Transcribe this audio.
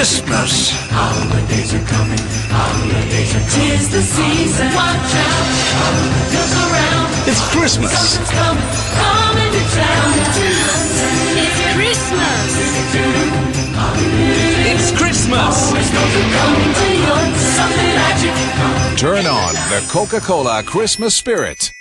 Christmas. Holidays are coming. Holidays are coming. Tis the season. Watch out. Look around. It's Christmas. Something's coming. Coming to town. It's Christmas. It's Christmas. Turn on the Coca Cola Christmas spirit.